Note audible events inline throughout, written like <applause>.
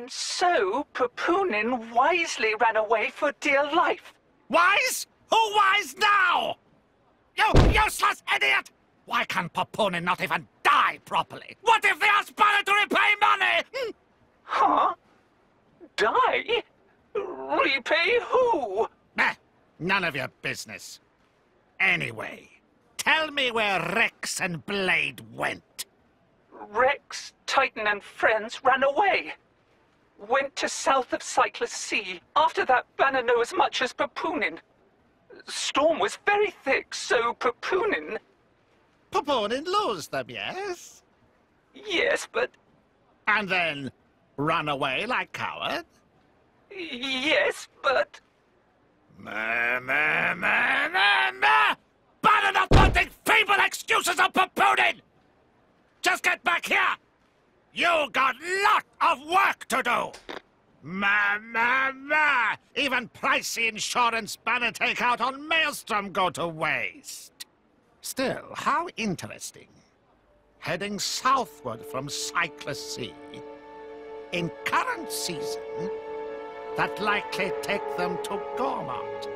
And so Papunin wisely ran away for dear life. Wise? Who wise now? You useless idiot! Why can't Papunin not even die properly? What if they ask Bana to repay money? Hmm? Huh? Die? Repay who? Eh, none of your business. Anyway, tell me where Rex and Blade went. Rex, Titan, and friends ran away. Went to south of Cyclus Sea. After that, Bana knew as much as Papunin. Storm was very thick, so Papunin... Papunin lose them, yes? Yes, but... And then run away like coward? Yes, but... Ma, ma, ma, ma, ma! Bana not wanting feeble excuses of Papunin! Just get back here! You got lot of work to do! Ma, ma, ma! Even pricey insurance Bana takeout on Maelstrom go to waste. Still, how interesting. Heading southward from Cyclus Sea. In current season, that likely take them to Gormott.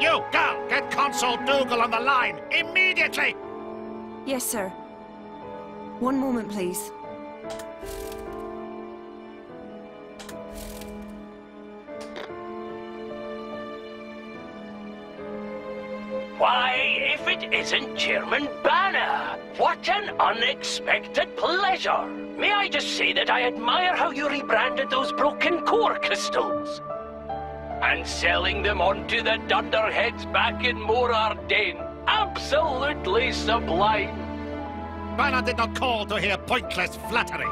You, girl, get Consul Dughall on the line, immediately! Yes, sir. One moment, please. Why, if it isn't Chairman Bana! What an unexpected pleasure! May I just say that I admire how you rebranded those broken core crystals? And selling them onto the dunderheads back in Mor Ardain. Absolutely sublime! Bana did not call to hear pointless flattery.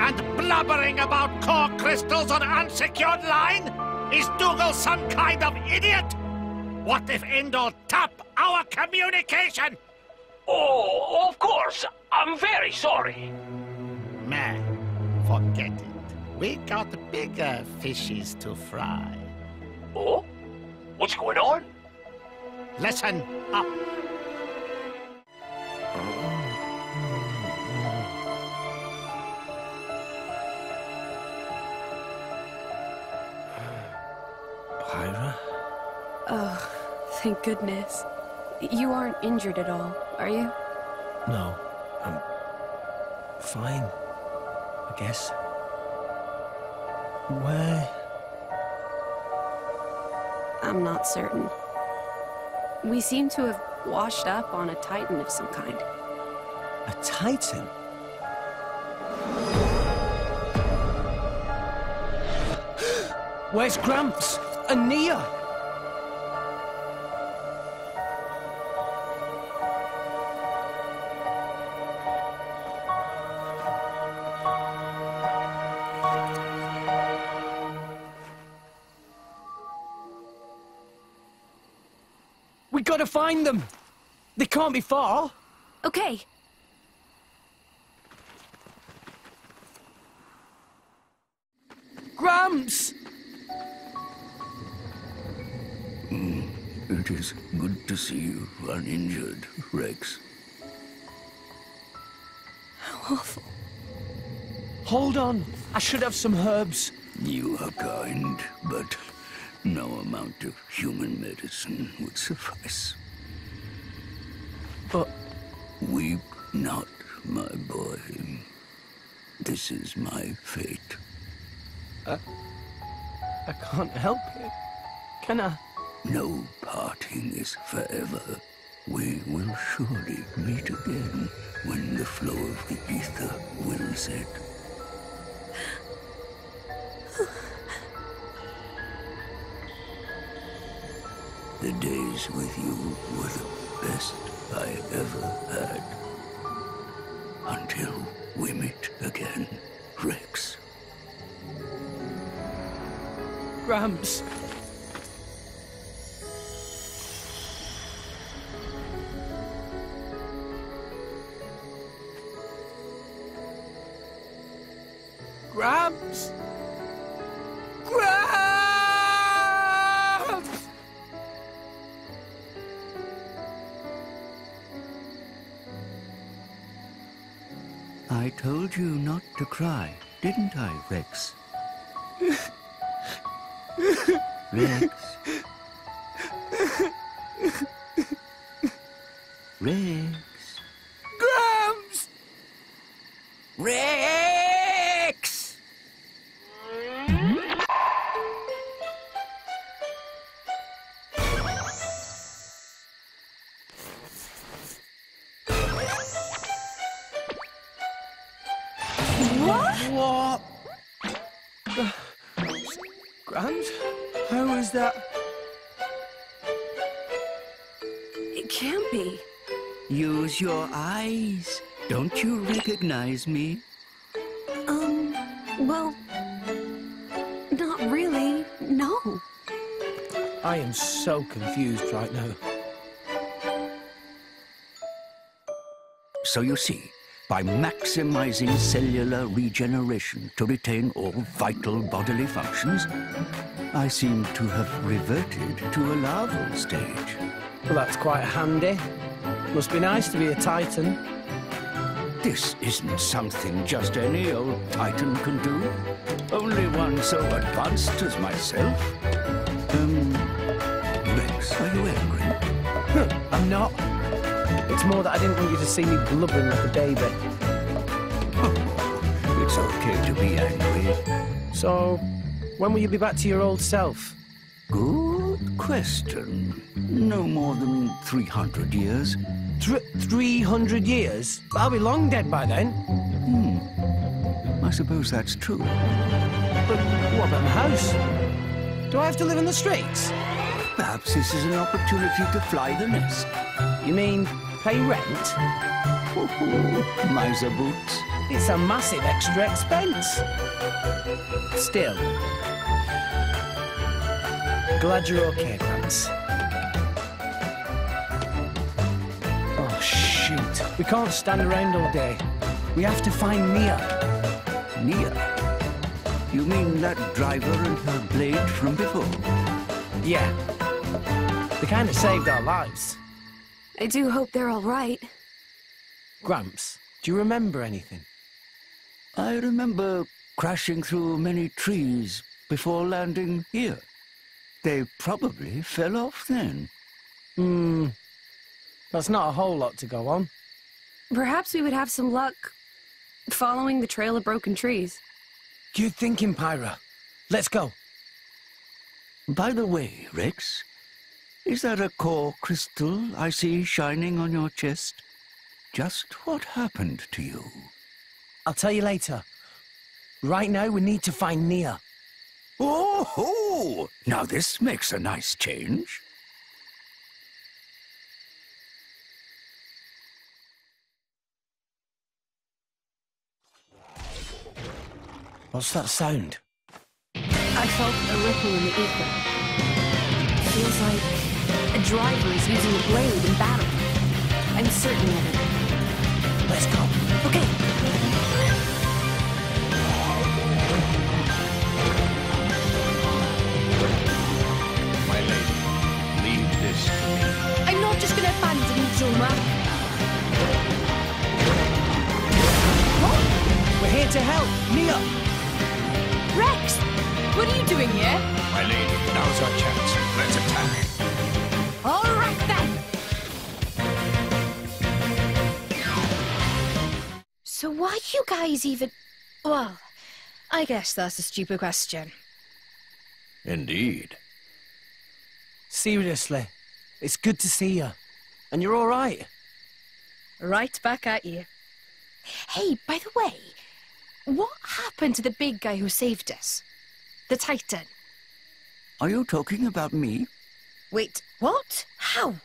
And blubbering about core crystals on unsecured line? Is Dughall some kind of idiot? What if Indol tap our communication? Oh, of course. I'm very sorry. Man, forget it. We got bigger fishes to fry. Oh? What's going on? Listen up. Oh. Thank goodness. You aren't injured at all, are you? No. I'm fine. I guess. Where? I'm not certain. We seem to have washed up on a titan of some kind. A titan? <gasps> Where's Gramps? And find them! They can't be far! Okay. Gramps! Hmm, it is good to see you uninjured, Rex. How awful. Hold on. I should have some herbs. You are kind, but no amount of human medicine would suffice. No parting is forever. We will surely meet again when the flow of the ether wills it. The days with you were the best I ever had. Until we meet again, Rex. Gramps. I told you not to cry, didn't I, Rex? Rex. Rex. Confused right now. So you see, by maximizing cellular regeneration to retain all vital bodily functions, I seem to have reverted to a larval stage. Well, that's quite handy. Must be nice to be a titan. This isn't something just any old titan can do. Only one so advanced as myself. Um, Rex, are you angry? I'm not. It's more that I didn't want you to see me blubbering like a baby. It's okay to be angry. So, when will you be back to your old self? Good question. No more than 300 years. Thr 300 years? I'll be long dead by then. Hmm. I suppose that's true. But what about my house? Do I have to live in the streets? Perhaps this is an opportunity to fly the nest. You mean pay rent? <laughs> Miser boots. It's a massive extra expense. Still. Glad you're okay, Gramps. Oh, shoot. We can't stand around all day. We have to find Nia. Nia. You mean that driver and her blade from before? Yeah. They kind of saved our lives. I do hope they're all right. Gramps, do you remember anything? I remember crashing through many trees before landing here. They probably fell off then. Hmm. That's not a whole lot to go on. Perhaps we would have some luck following the trail of broken trees. Good thinking, Pyra. Let's go. By the way, Rex, is that a core crystal I see shining on your chest? Just what happened to you? I'll tell you later. Right now, we need to find Nia. Oh, ho! now this makes a nice change. What's that sound? I felt a ripple in the ether. Feels like a driver is using a blade in battle. I'm certain of it. Let's go. Okay. My lady, leave this to me. I'm not just gonna abandon you, Joma. We're here to help. Nia! Rex! What are you doing here? My lady, now's our chance. Let's attack. All right then. So why you guys even... Well, I guess that's a stupid question. Indeed. Seriously, it's good to see you. And you're all right. Right back at you. Hey, by the way, what happened to the big guy who saved us? The Titan. Are you talking about me? Wait, what? How?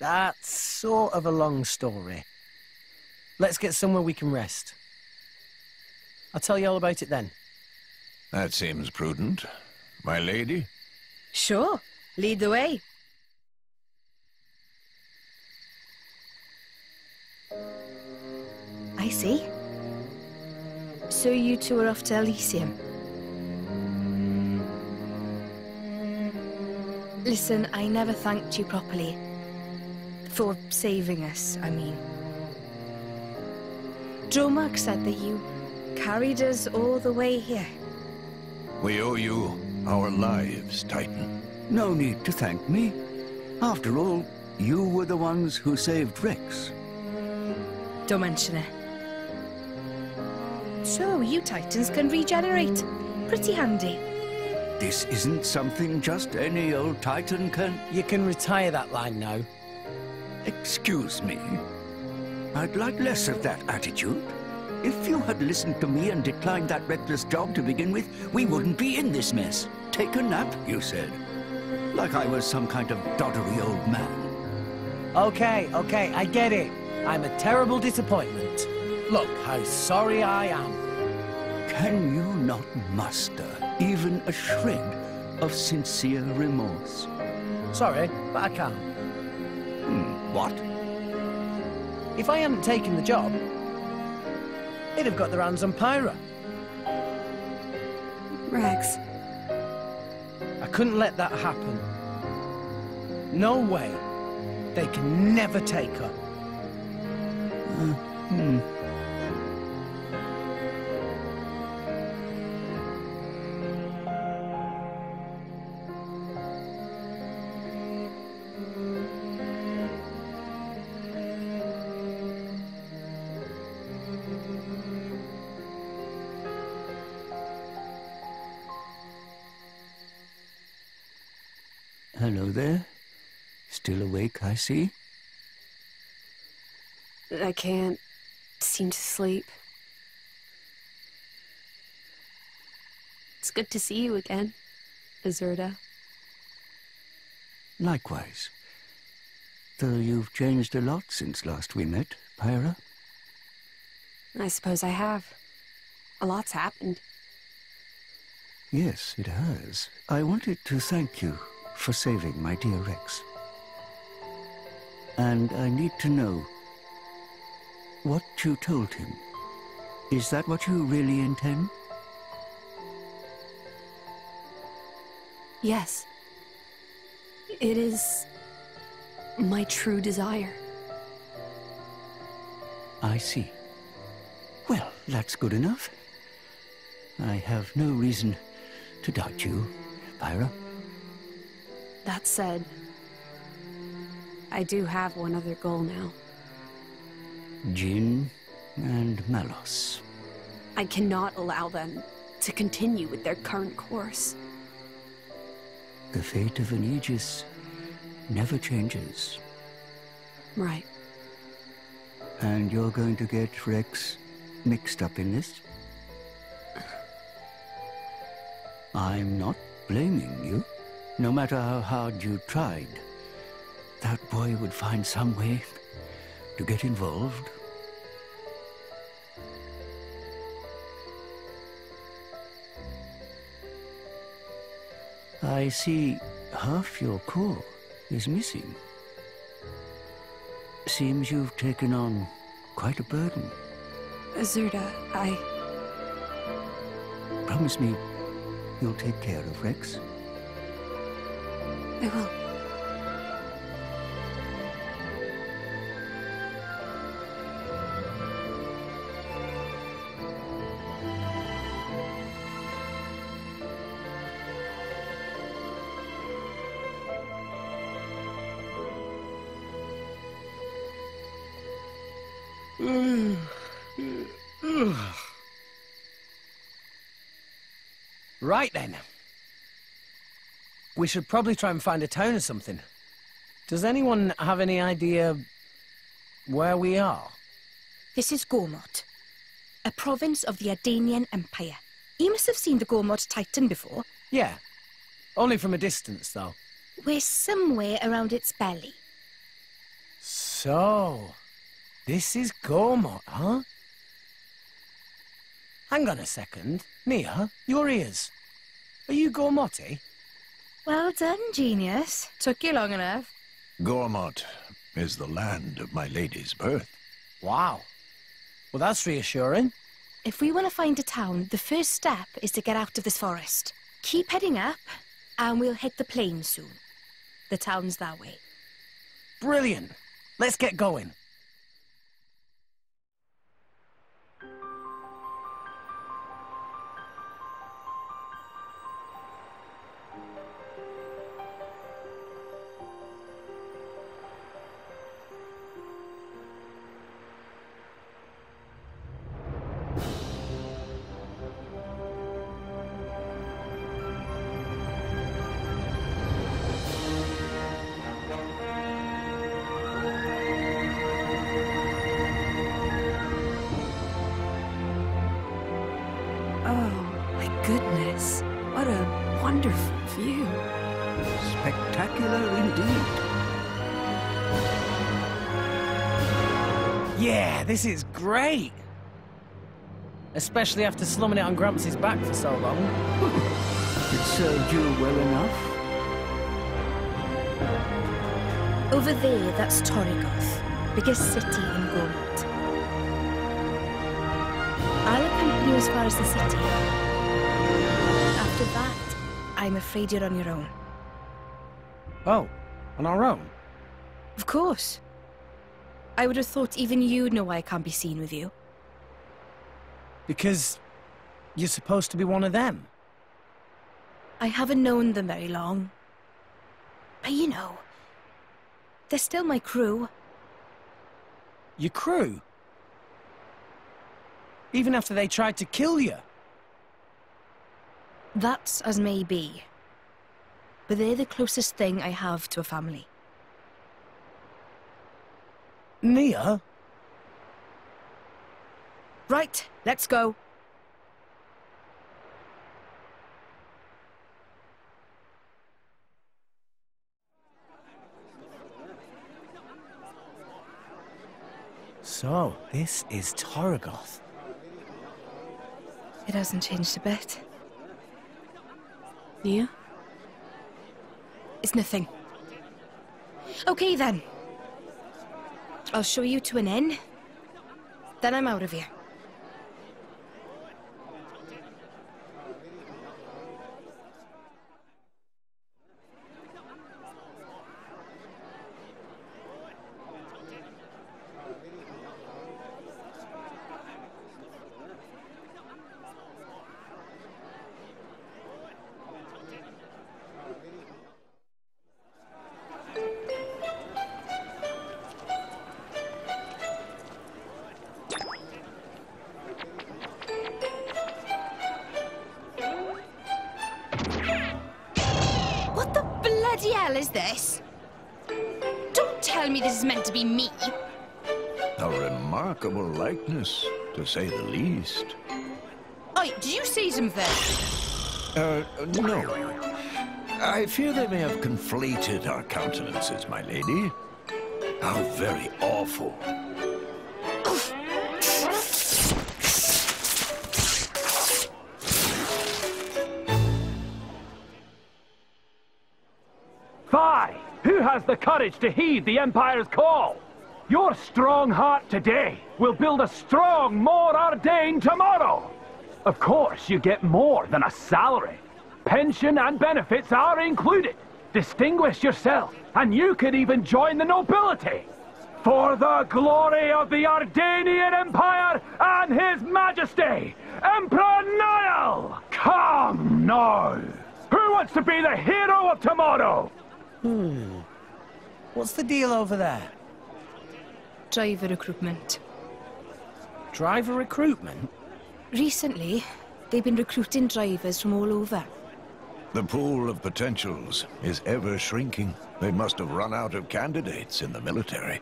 That's sort of a long story. Let's get somewhere we can rest. I'll tell you all about it then. That seems prudent. My lady? Sure, lead the way. I see. So you two are off to Elysium. Listen, I never thanked you properly. For saving us, I mean. Dromarch said that you carried us all the way here. We owe you our lives, Titan. No need to thank me. After all, you were the ones who saved Rex. Don't mention it. So, you Titans can regenerate. Pretty handy. This isn't something just any old Titan can... You can retire that line now. Excuse me. I'd like less of that attitude. If you had listened to me and declined that reckless job to begin with, we wouldn't be in this mess. Take a nap, you said. Like I was some kind of doddery old man. Okay, okay, I get it. I'm a terrible disappointment. Look how sorry I am. Can you not muster even a shred of sincere remorse? Sorry, but I can't. Hmm, what? If I hadn't taken the job, they'd have got their hands on Pyra. Rex, I couldn't let that happen. No way. They can never take her. Hmm. See. I can't seem to sleep. It's good to see you again, Azurda. Likewise. Though you've changed a lot since last we met, Pyra. I suppose I have. A lot's happened. Yes, it has. I wanted to thank you for saving my dear Rex. And I need to know what you told him. Is that what you really intend? Yes. It is my true desire. I see. Well, that's good enough. I have no reason to doubt you, Pyra. That said, I do have one other goal now. Jin and Malos. I cannot allow them to continue with their current course. The fate of an Aegis never changes. Right. And you're going to get Rex mixed up in this? I'm not blaming you. No matter how hard you tried, that boy would find some way to get involved. I see half your core is missing. Seems you've taken on quite a burden. Azurda, I. Promise me you'll take care of Rex. I will. Right then. We should probably try and find a town or something. Does anyone have any idea where we are? This is Gormott, a province of the Ardainian Empire. You must have seen the Gormott Titan before. Yeah. Only from a distance, though. We're somewhere around its belly. So, this is Gormott, huh? Hang on a second. Nia, your ears. Are you Gormotti? Well done, genius. Took you long enough. Gormott is the land of my lady's birth. Wow. Well, that's reassuring. If we want to find a town, the first step is to get out of this forest. Keep heading up, and we'll hit the plain soon. The town's that way. Brilliant. Let's get going. This is great. Especially after slumming it on Gramps' back for so long. It served you well enough. Over there, that's Torigoth, biggest city in Gormott. I'll accompany you as far as the city. After that, I'm afraid you're on your own. Oh, on our own? Of course. I would have thought even you'd know why I can't be seen with you. Because you're supposed to be one of them. I haven't known them very long. But you know, they're still my crew. Your crew? Even after they tried to kill you? That's as may be. But they're the closest thing I have to a family. Nia? Right, let's go. So, this is Torigoth. It hasn't changed a bit. Nia? It's nothing. Okay then. I'll show you to an inn. Then I'm out of here. Say the least. Oi, did you see something? Uh, no. I fear they may have conflated our countenances, my lady. How very awful. Fi, who has the courage to heed the Empire's call? Your strong heart today will build a strong Mor Ardain tomorrow. Of course, you get more than a salary. Pension and benefits are included. Distinguish yourself, and you could even join the nobility. For the glory of the Ardainian Empire and His Majesty, Emperor Niall! Come now! Who wants to be the hero of tomorrow? Hmm. What's the deal over there? Driver recruitment. Driver recruitment? Recently, they've been recruiting drivers from all over. The pool of potentials is ever shrinking. They must have run out of candidates in the military.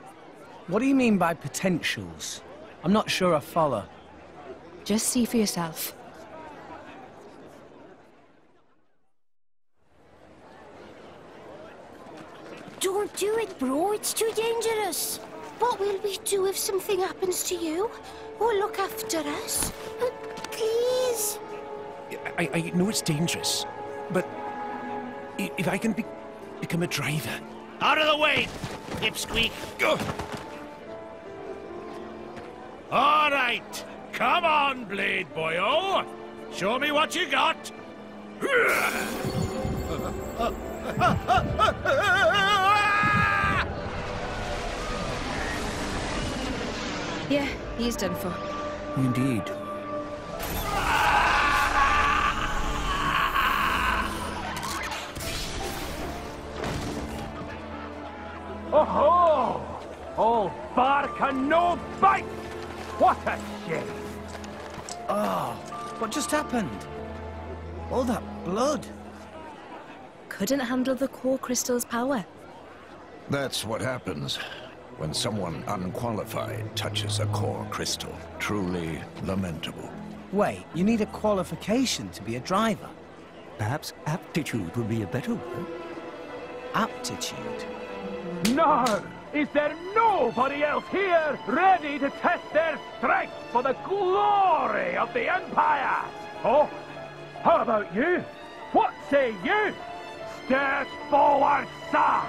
What do you mean by potentials? I'm not sure I follow. Just see for yourself. Don't do it, bro. It's too dangerous. What will we do if something happens to you? Who'll look after us? Uh, Please. I, I know it's dangerous, but if I can be, become a driver. Out of the way, dipsqueak. Go. All right. Come on, Blade Boyo. Show me what you got. <laughs> Yeah, he's done for. Indeed. Oh-ho! All bark and no bite! What a shame! Oh, what just happened? All that blood. Couldn't handle the core crystal's power. That's what happens when someone unqualified touches a core crystal. Truly lamentable. Wait, you need a qualification to be a driver? Perhaps aptitude would be a better word. Aptitude? No! Is there nobody else here ready to test their strength for the glory of the Empire? Oh, how about you? What say you? Step forward, sir,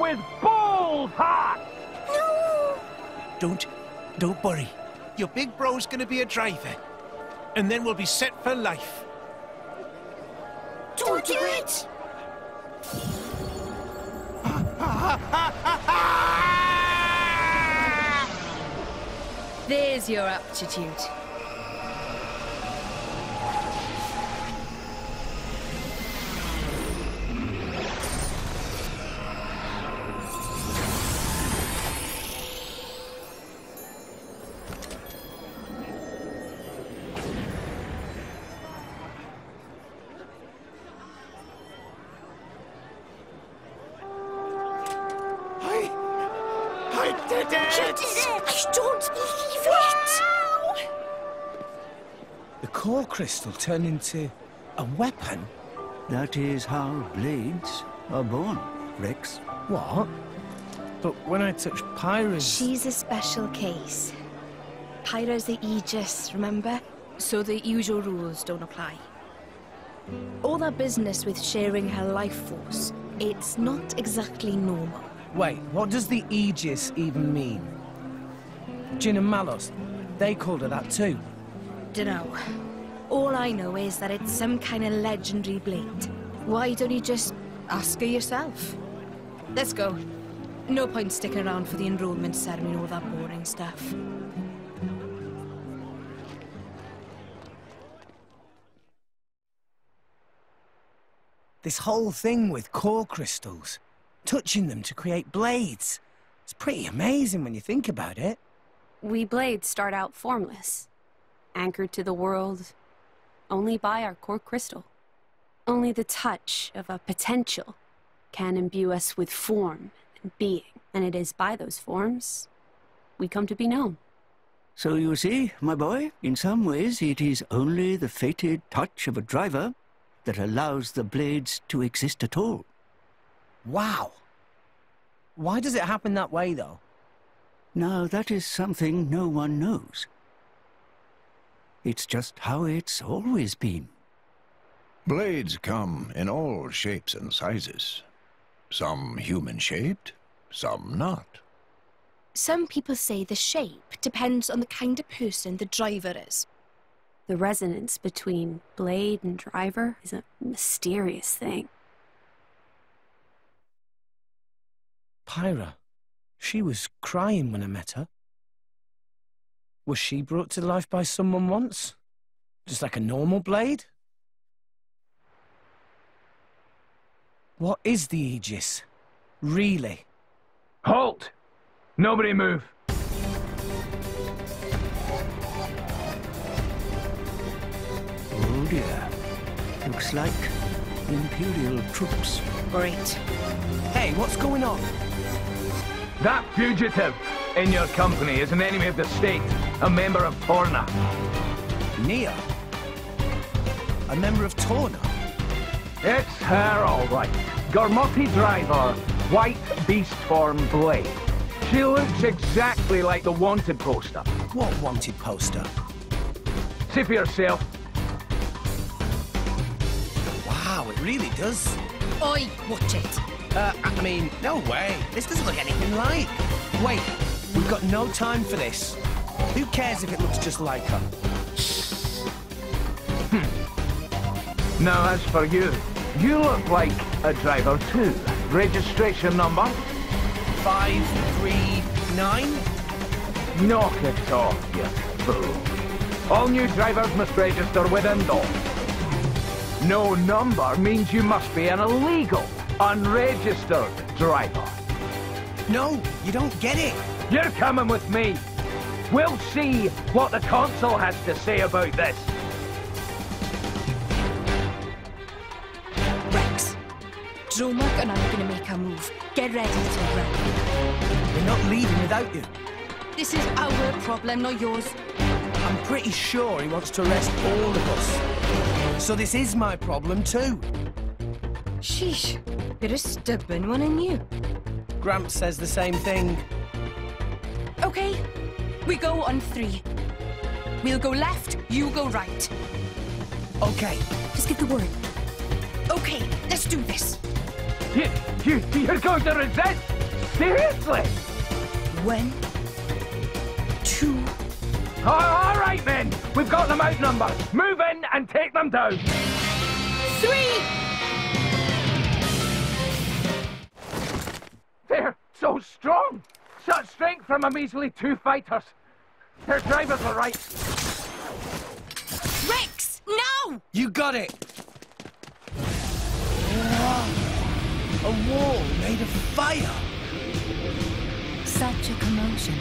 with bold heart! Don't, don't worry. Your big bro's gonna be a driver. And then we'll be set for life. Don't do it! There's your aptitude. The core crystal turned into a weapon? That is how blades are born, Rex. What? But when I touch Pyra's... She's a special case. Pyra's the Aegis, remember? So the usual rules don't apply. All that business with sharing her life force, it's not exactly normal. Wait, what does the Aegis even mean? Jin and Malos, they called her that too. Dunno. All I know is that it's some kind of legendary blade. Why don't you just ask her yourself? Let's go. No point sticking around for the enrollment ceremony and all that boring stuff. This whole thing with core crystals, touching them to create blades. It's pretty amazing when you think about it. We blades start out formless, anchored to the world only by our core crystal. Only the touch of a potential can imbue us with form and being, and it is by those forms we come to be known. So you see, my boy, in some ways it is only the fated touch of a driver that allows the blades to exist at all. Wow. Why does it happen that way, though? Now, that is something no one knows. It's just how it's always been. Blades come in all shapes and sizes. Some human-shaped, some not. Some people say the shape depends on the kind of person the driver is. The resonance between blade and driver is a mysterious thing. Pyra, she was crying when I met her. Was she brought to life by someone once? Just like a normal blade? What is the Aegis? Really? Halt! Nobody move. Oh dear. Looks like Imperial troops. Great. Hey, what's going on? That fugitive in your company is an enemy of the state, a member of Torna. Nia? A member of Torna? It's her, all right. Gormotti driver, white beast form blade. She looks exactly like the wanted poster. What wanted poster? See for yourself. Wow, it really does. Oi, watch it. Uh, I mean, no way. This doesn't look anything like. Wait, we've got no time for this. Who cares if it looks just like her? Hmm. Now, as for you, you look like a driver too. Registration number? 539? Knock it off, you fool. All new drivers must register with Indol. No number means you must be an illegal, unregistered driver. No, you don't get it. You're coming with me. We'll see what the consul has to say about this. Rex. Dromarch and I are gonna make a move. Get ready to run. We're not leaving without you. This is our problem, not yours. I'm I'm pretty sure he wants to arrest all of us. So this is my problem too. Sheesh, you're a stubborn one, and you. Gramps says the same thing. Okay, we go on three. We'll go left, you go right. Okay. Just give the word. Okay, let's do this. You, you, you're going to resist? Seriously? One, two. Oh, all right, then. We've got them outnumbered. Move in and take them down. Three! They're so strong. Such strength from a measly two fighters. Their drivers are right. Rex, no! You got it! A wall made of fire! Such a commotion.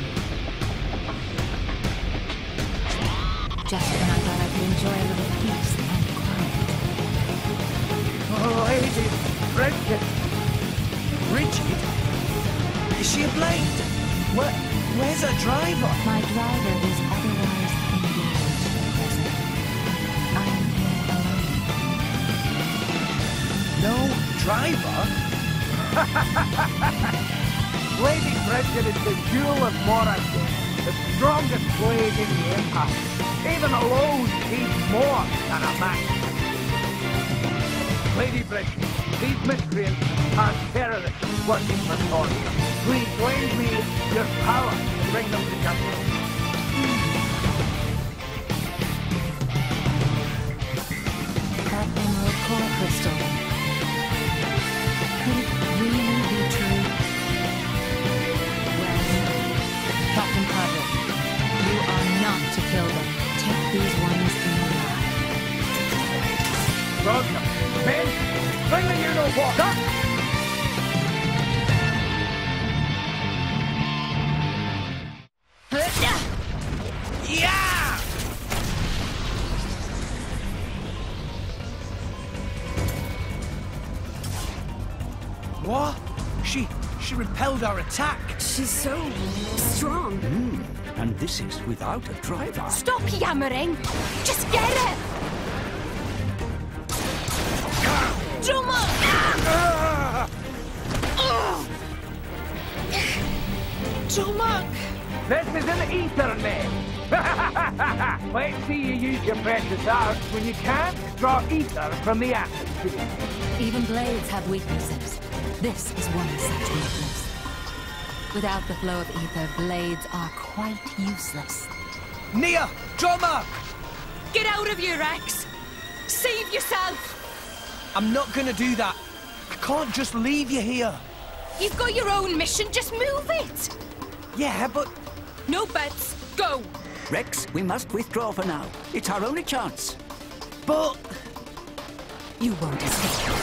Just when I thought I could enjoy a little peace and quiet. Oh, Lady Brighid. Brighid? Is she a blade? Where, where's our driver? My driver is otherwise engaged at present. I am here alone. No driver? <laughs> Lady Brighid is the jewel of Morrison, the strongest blade in the Empire. Even alone, he's more than a match. Lady Brighid, these miscreants are terrorists working for Thornton. Please lend me your power to bring them to justice. That emerald core crystal. Could it really be true? Well, Captain Carter, you are not to kill them. Take these ones in alive. Roger. Bring the know what up! Yeah! What? She she repelled our attack. She's so strong. Hmm, and this is without a driver. Stop yammering! Just get it! Dromarch! Dromarch! This is an ether net. Let's see you use your precious arts when you can't draw ether from the atmosphere. Even blades have weaknesses. This is one such weakness. Without the flow of ether, blades are quite useless. Nia! Dromarch! Get out of here, Rex! Save yourself! I'm not gonna do that. I can't just leave you here. You've got your own mission, just move it! Yeah, but No bets, go! Rex, we must withdraw for now. It's our only chance. but You won't escape.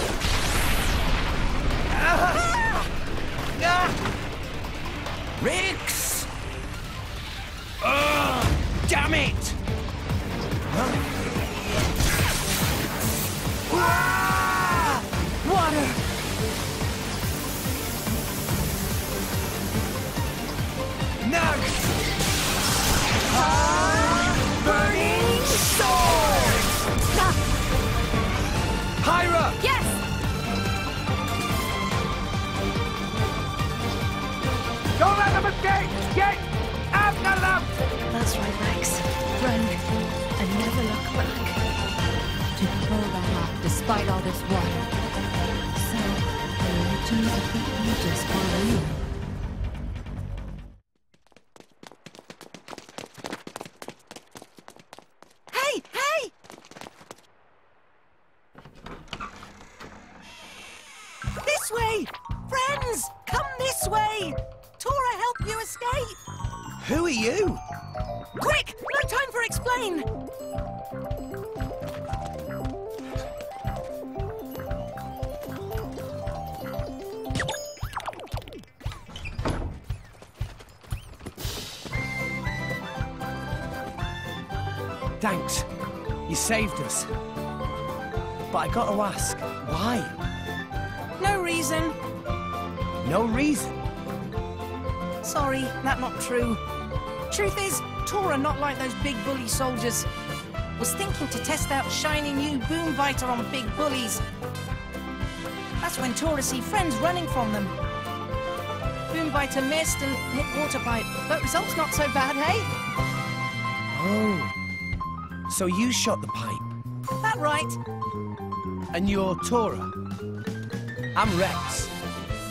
Rex! Ugh, damn it! I gotta ask, why? No reason. No reason. Sorry, that not true. Truth is, Tora not like those big bully soldiers. Was thinking to test out shiny new boom biter on big bullies. That's when Tora see friends running from them. Boom biter missed and hit water pipe, but results not so bad, hey? Oh. So you shot the pipe, That right? And you're Tora. I'm Rex,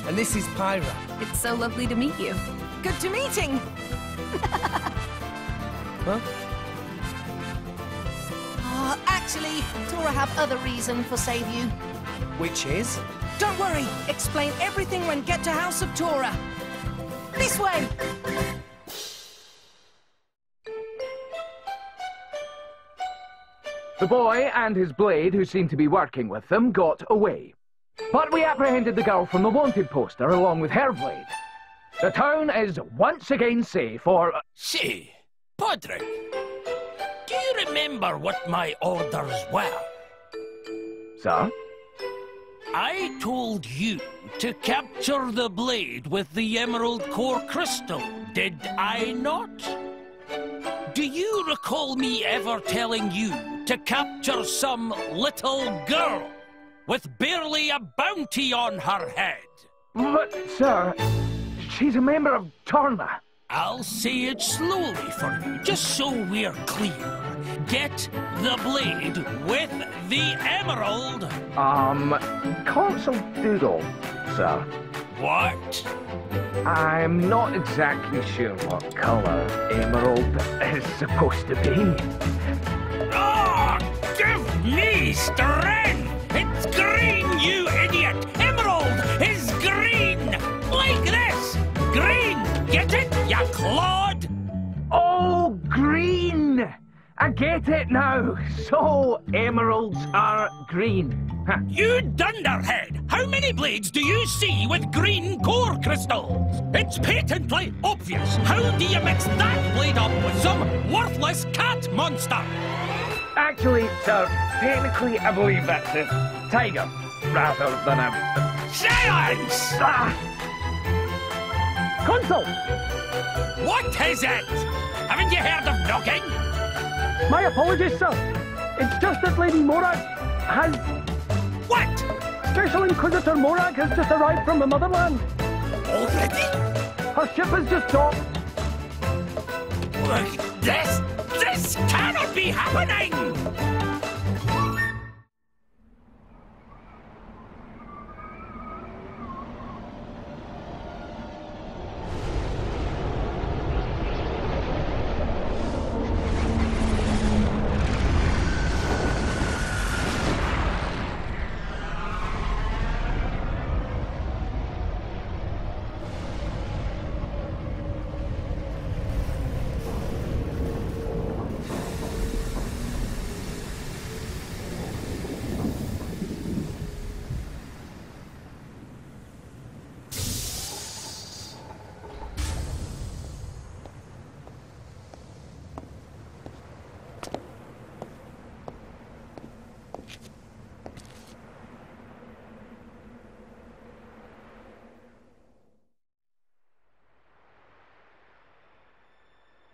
and this is Pyra. It's so lovely to meet you. Good to meeting. <laughs> Huh? Uh, actually, Tora have other reason for save you. Which is? Don't worry, explain everything when get to House of Tora. This way! The boy and his blade, who seemed to be working with them, got away. But we apprehended the girl from the wanted poster along with her blade. The town is once again safe for... Uh, Say, Padraig, do you remember what my orders were? Sir? I told you to capture the blade with the Emerald Core Crystal, did I not? Do you recall me ever telling you to capture some little girl with barely a bounty on her head? But, sir, she's a member of Torna. I'll say it slowly for you, just so we're clear. Get the blade with the emerald. Um, console doodle, sir. What? I'm not exactly sure what colour emerald is supposed to be. Me strength! It's green, you idiot! Emerald is green! Like this! Green! Get it, ya clod? Oh, green! I get it now. So, emeralds are green. Huh. You dunderhead! How many blades do you see with green core crystals? It's patently obvious. How do you mix that blade up with some worthless cat monster? Actually, sir, technically I believe that's a tiger rather than a... Silence! Ah! Consul! What is it? Haven't you heard of knocking? My apologies, sir. It's just that Lady Morag has... What? Special Inquisitor Morag has just arrived from the motherland. Already? Her ship has just docked. Look, This, this cannot be happening!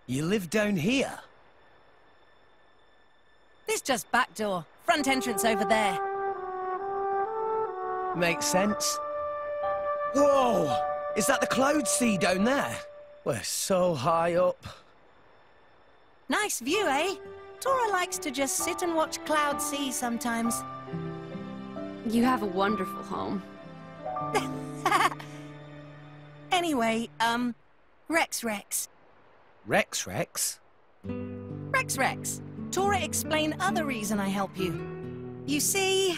You live down here? This just back door. Front entrance over there. Makes sense. Whoa! Is that the cloud sea down there? We're so high up. Nice view, eh? Tora likes to just sit and watch cloud sea sometimes. You have a wonderful home. <laughs> Anyway, um, Rex Rex. Rex Rex? Rex Rex. Tora explain other reason I help you. You see,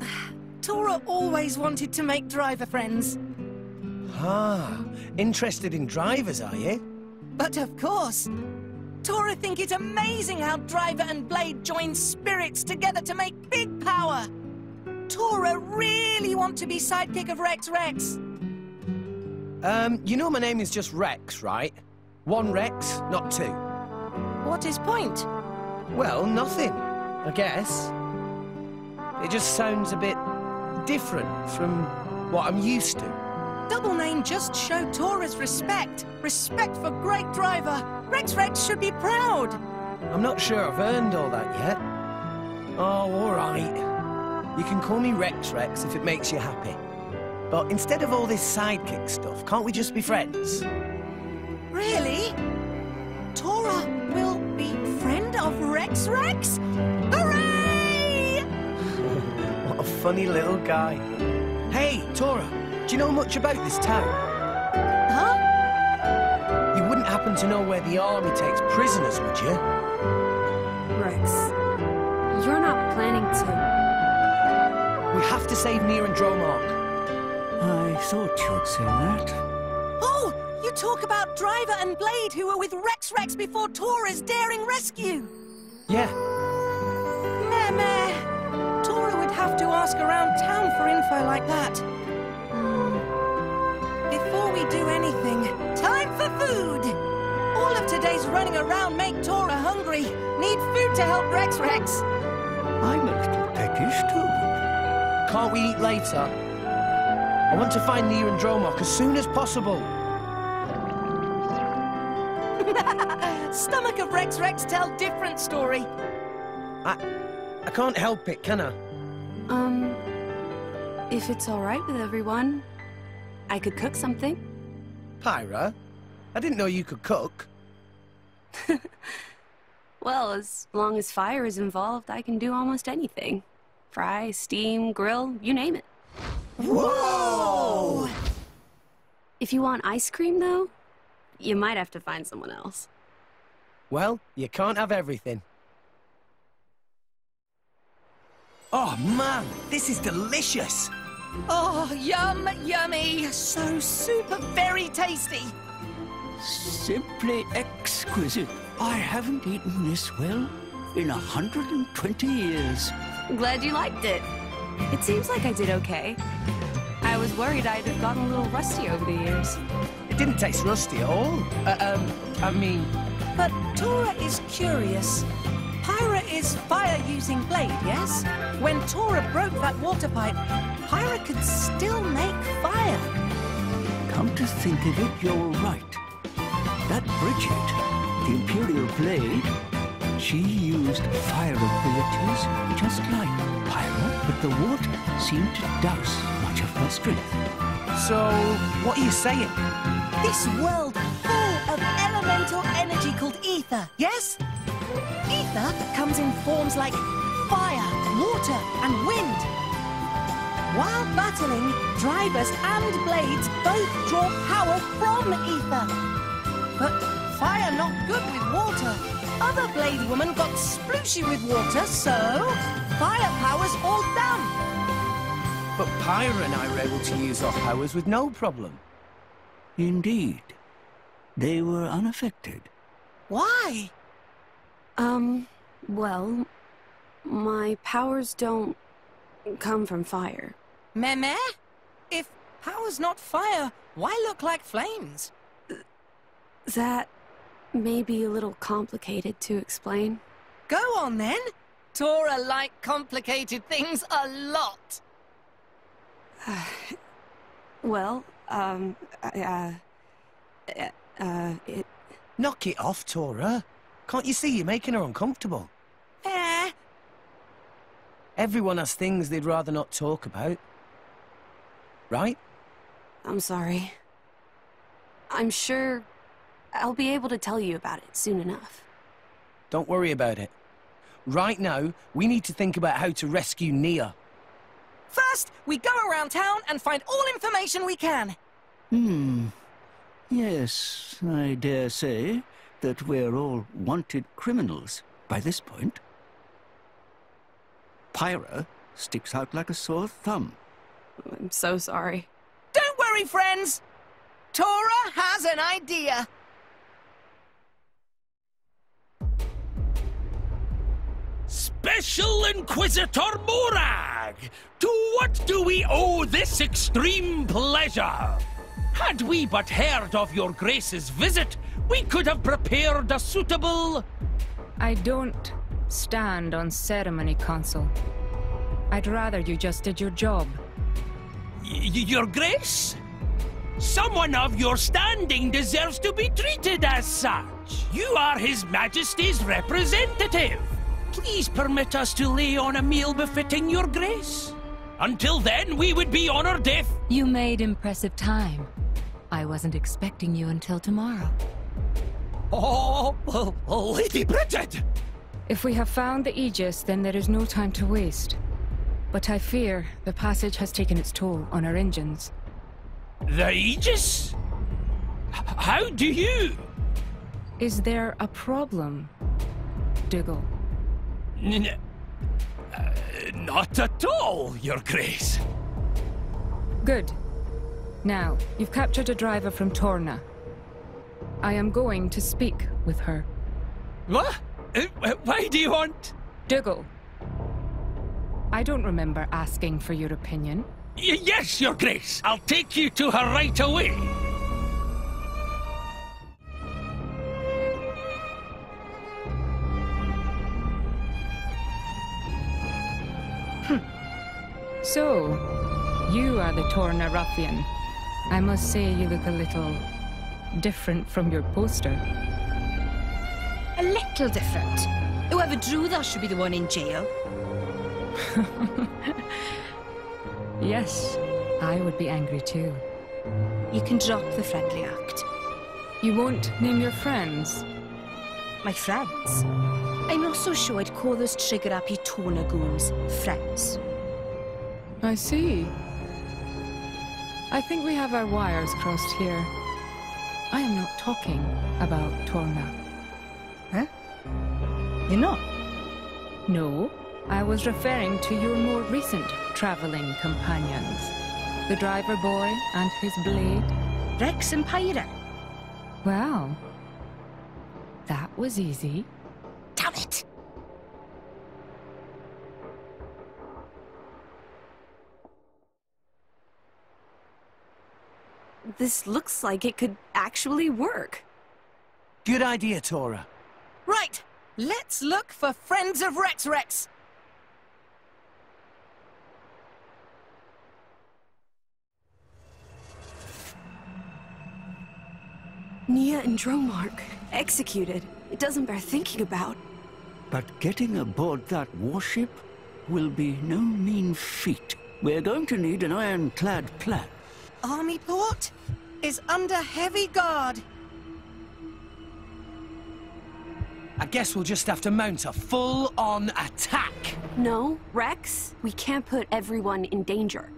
<sighs> Tora always wanted to make driver friends. Ah, interested in drivers, are you? But of course, Tora think it's amazing how Driver and Blade join spirits together to make big power. Tora really want to be sidekick of Rex Rex. Um, you know my name is just Rex, right? One Rex, not two. What is point? Well, nothing, I guess. It just sounds a bit different from what I'm used to. Double name just show Tora's respect. Respect for great driver. Rex Rex should be proud. I'm not sure I've earned all that yet. Oh, all right. You can call me Rex Rex if it makes you happy. But instead of all this sidekick stuff, can't we just be friends? Really? Tora will be friend of Rex Rex? Hooray! What a funny little guy. Hey, Tora, do you know much about this town? Huh? You wouldn't happen to know where the army takes prisoners, would you? Rex, you're not planning to. We have to save Nia and Dromarch. I thought you'd say that. You talk about Driver and Blade who were with Rex Rex before Tora's daring rescue. Yeah, Meh meh. Tora would have to ask around town for info like that. Hmm. Before we do anything, time for food! All of today's running around make Tora hungry. Need food to help Rex Rex. I'm a little peckish too. can't we eat later? I want to find Nia and Dromarch as soon as possible. Stomach of Rex Rex tell different story. I, I can't help it, can I? Um, if it's all right with everyone, I could cook something. Pyra, I didn't know you could cook. <laughs> Well, as long as fire is involved, I can do almost anything. Fry, steam, grill, you name it. Whoa! If you want ice cream, though, you might have to find someone else. Well, you can't have everything. Oh man, this is delicious. Oh, yum, yummy. So super very tasty. Simply exquisite. I haven't eaten this well in a 120 years. Glad you liked it. It seems like I did okay. I was worried I'd have gotten a little rusty over the years. It didn't taste rusty at all. Uh, um, I mean, But Tora is curious. Pyra is fire-using blade, yes? When Tora broke that water pipe, Pyra could still make fire. Come to think of it, you're right. That Brighid, the Imperial Blade, she used fire abilities just like Pyra, but the water seemed to douse much of her strength. so what are you saying? This world full of elemental energy called ether, yes? Ether comes in forms like fire, water, and wind. While battling, drivers and blades both draw power from ether. But fire not good with water. Other blade women got splooshy with water, so fire power's all done. But Pyra and I were able to use our powers with no problem. Indeed. They were unaffected. Why? Um, well, my powers don't come from fire. Meh If power's not fire, why look like flames? That may be a little complicated to explain. Go on then. Tora like complicated things a lot. <sighs> Well, um, uh, uh, uh, it, Knock it off, Tora. Can't you see you're making her uncomfortable? Eh, Everyone has things they'd rather not talk about. Right? I'm sorry. I'm sure I'll be able to tell you about it soon enough. Don't worry about it. Right now, we need to think about how to rescue Nia. First, we go around town and find all information we can. Hmm. Yes, I dare say that we're all wanted criminals by this point. Pyra sticks out like a sore thumb. I'm so sorry. Don't worry, friends. Tora has an idea. Special Inquisitor Morag! To what do we owe this extreme pleasure? Had we but heard of your grace's visit, we could have prepared a suitable... I don't stand on ceremony, Consul. I'd rather you just did your job. Y- your grace? Someone of your standing deserves to be treated as such. You are His Majesty's representative. Please permit us to lay on a meal befitting your grace. Until then, we would be honored if... You made impressive time. I wasn't expecting you until tomorrow. Oh, oh, oh, Lady Brighid! If we have found the Aegis, then there is no time to waste. But I fear the passage has taken its toll on our engines. The Aegis? H how do you... Is there a problem, Dughall? N uh, not at all, Your Grace. Good. Now, you've captured a driver from Torna. I am going to speak with her. What? Uh, why do you want... Dughall. I don't remember asking for your opinion. Y yes, Your Grace. I'll take you to her right away. So, you are the Torna ruffian. I must say you look a little different from your poster. A little different. Whoever drew that should be the one in jail. <laughs> yes, I would be angry too. You can drop the friendly act. You won't name your friends? My friends? I'm not so sure I'd call those trigger-happy Torna goons friends. I see. I think we have our wires crossed here. I am not talking about Torna. Huh? You're not? No, I was referring to your more recent traveling companions. The driver boy and his blade. Rex and Pyra. Well, that was easy. Damn it! This looks like it could actually work. Good idea, Tora. Right, let's look for Friends of Rex Rex. Nia and Dromarch, executed. It doesn't bear thinking about. But getting aboard that warship will be no mean feat. We're going to need an ironclad plan. Army port is under heavy guard. I guess we'll just have to mount a full-on attack. No, Rex, we can't put everyone in danger.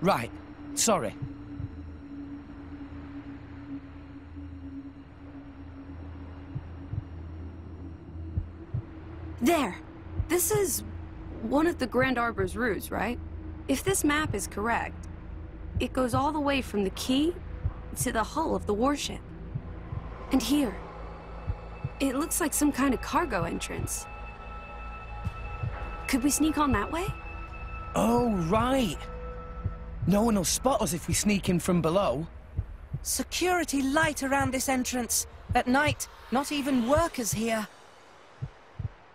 Right. Sorry. There! This is one of the Grand Arbor's routes, right? If this map is correct, it goes all the way from the quay to the hull of the warship. And here, it looks like some kind of cargo entrance. Could we sneak on that way? Oh, right. No one will spot us if we sneak in from below. Security light around this entrance. At night, not even workers here.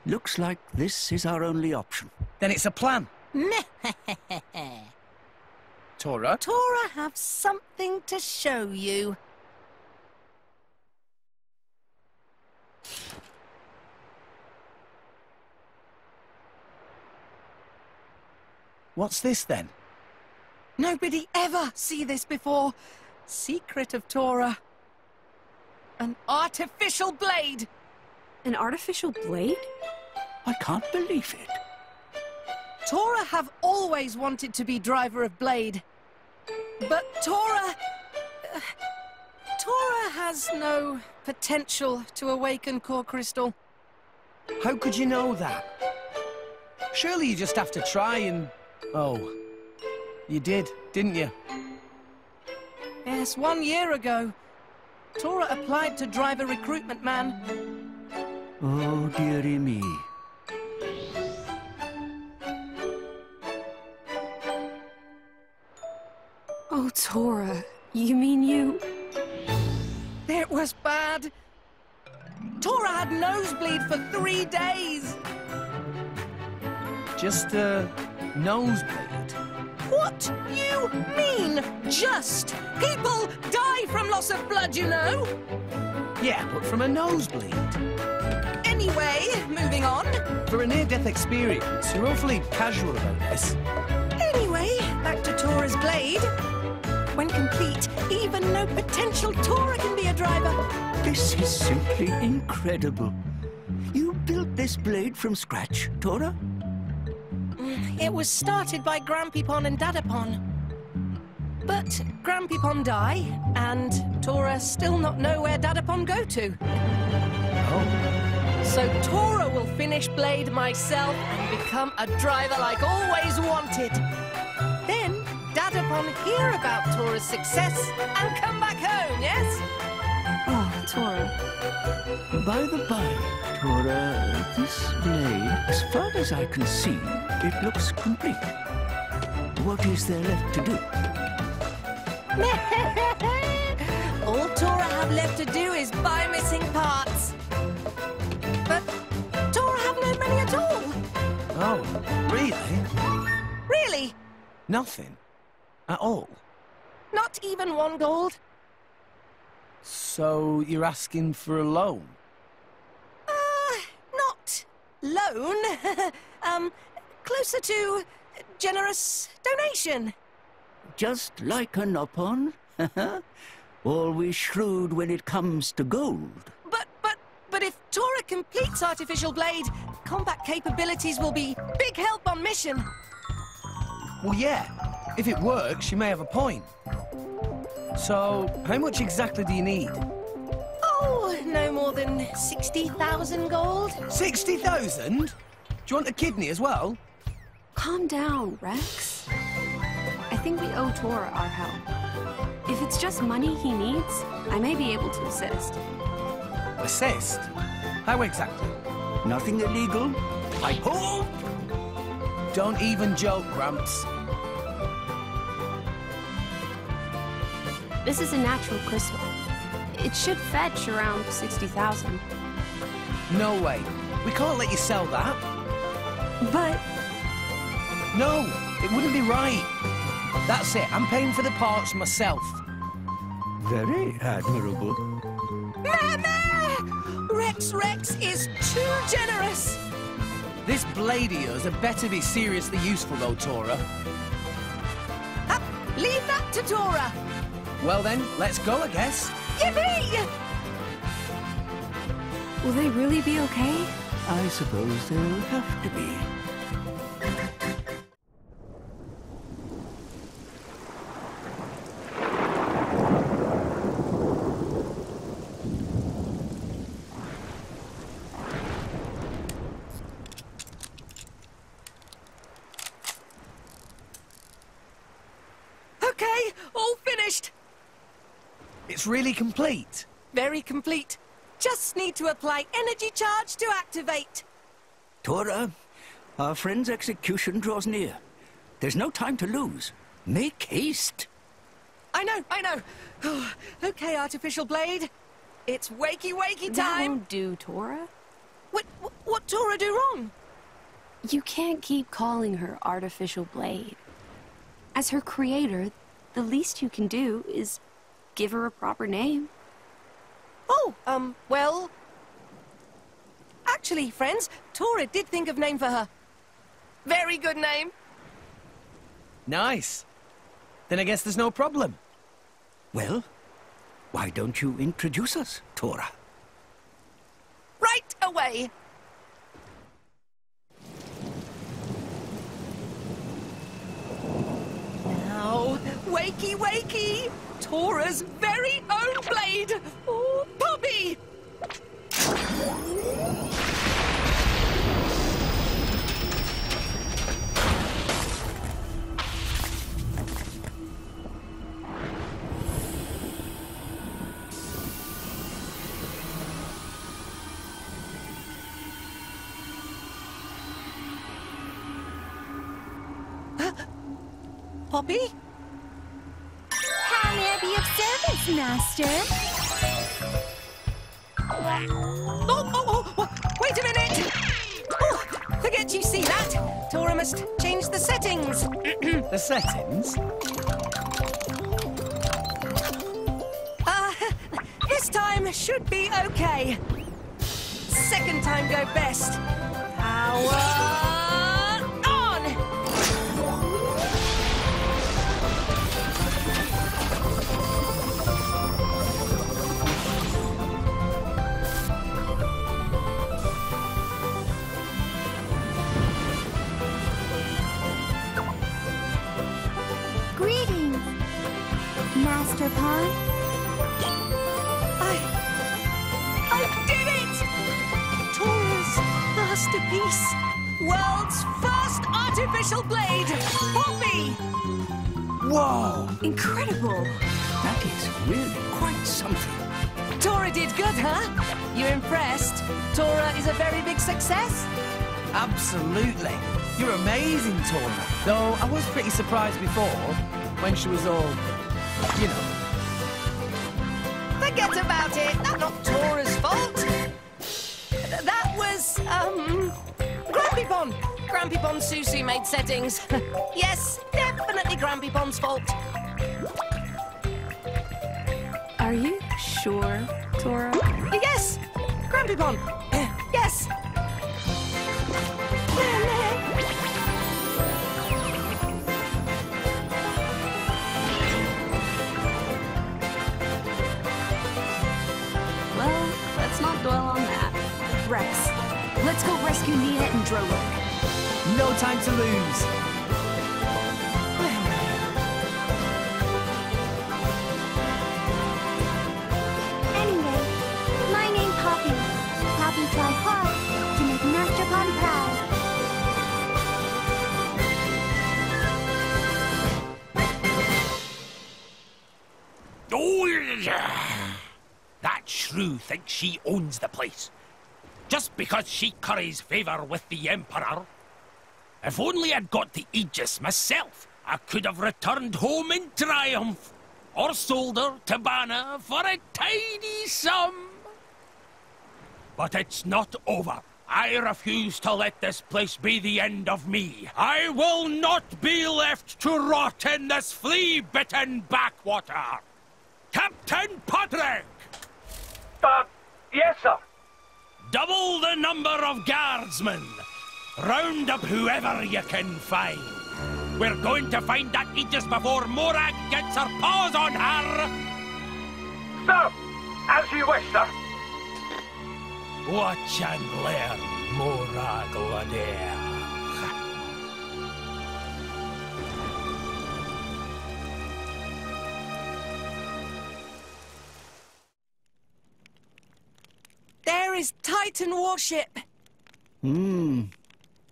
Looks like this is our only option. Then it's a plan. <laughs> Tora? Tora have something to show you. What's this then? Nobody ever see this before. Secret of Tora. An artificial blade. An artificial blade? I can't believe it. Tora have always wanted to be driver of Blade. But Tora... Uh, Tora has no potential to awaken Core Crystal. How could you know that? Surely you just have to try and... Oh. You did, didn't you? Yes, one year ago. Tora applied to drive a recruitment man. Oh, dearie me. Oh, Tora, you mean you... It was bad. Tora had nosebleed for three days. Just a nosebleed? What you mean, just? People die from loss of blood, you know. Yeah, but from a nosebleed. Anyway, moving on. For a near-death experience, you're awfully casual about this. Anyway, back to Tora's blade. When complete, even no potential Tora can be a driver. This is simply incredible. You built this blade from scratch, Tora? Mm, it was started by Grampypon and Dadapon. But Grampypon die, and Tora still not know where Dadapon go to. Oh. So Tora will finish Blade myself and become a driver like always wanted. Then Dadapon hear about Tora's success and come back home, yes? Oh, Tora. By the by, Tora, this blade, as far as I can see, it looks complete. What is there left to do? <laughs> All Tora have left to do is buy missing parts. But Tora have no money at all. Oh, really? Really? Nothing? At all? Not even one gold? So you're asking for a loan? Uh, not loan. <laughs> um, closer to generous donation. Just like a Nopon? <laughs> Always shrewd when it comes to gold. But, but, but if Tora completes Artificial Blade, combat capabilities will be big help on mission. Well, yeah. If it works, you may have a point. So, how much exactly do you need? Oh, no more than 60,000 gold. 60,000? Do you want a kidney as well? Calm down, Rex. I think we owe Tora our help. If it's just money he needs, I may be able to assist. Assist? How exactly? Nothing illegal. I hope! Don't even joke, Gramps. This is a natural crystal. It should fetch around 60,000. No way. We can't let you sell that. But... No, it wouldn't be right. That's it. I'm paying for the parts myself. Very admirable. Mama! Rex Rex is too generous. This blade of yours had better be seriously useful, though, Tora. Up, leave that to Tora. Well then, let's go, I guess. Yippee! Will they really be okay? I suppose they'll have to be. Okay, all finished. It's really complete. Very complete. Just need to apply energy charge to activate. Tora, our friend's execution draws near. There's no time to lose. Make haste. I know, I know. <sighs> okay, Artificial Blade. It's wakey wakey That time. won't do, Tora. What, what, what Tora do wrong? You can't keep calling her Artificial Blade. As her creator, the least you can do is give her a proper name. Oh, um, well... Actually, friends, Tora did think of name for her. Very good name. Nice. Then I guess there's no problem. Well, why don't you introduce us, Tora? Right away. Now, wakey wakey! Tora's very own blade! Oh! Poppi? Master? Oh, oh, oh, wait a minute! Oh, forget you see that. Tora must change the settings. <clears throat> the settings? Uh, This time should be okay. Second time go best. Power Masterpon. I... I did it! Tora's masterpiece. World's first artificial blade. Poppi! Whoa! Incredible. That is really quite something. Tora did good, huh? You impressed? Tora is a very big success? Absolutely. You're amazing, Tora. Though I was pretty surprised before, when she was all, you know. About it. That's not Tora's fault. That was, um, Grampypon. Grumpy Pond Susu made settings. <laughs> yes, definitely Grampypon's fault. Are you sure, Tora? Yes, Grampypon. <clears throat> yes. Let's go rescue Nia and Drolo. No time to lose. Anyway, my name Poppi. Poppi try hard to make Masterpon proud. Oh, yeah. That shrew thinks she owns the place. Just because she curries favour with the Emperor. If only I'd got the Aegis myself, I could have returned home in triumph. Or sold her to Bana for a tiny sum. But it's not over. I refuse to let this place be the end of me. I will not be left to rot in this flea-bitten backwater. Captain Padraig! Uh, yes, sir. Double the number of guardsmen. Round up whoever you can find. We're going to find that Aegis before Morag gets her paws on her. Sir, as you wish, sir. Watch and learn, Morag Ladair. Is Titan warship. Hmm.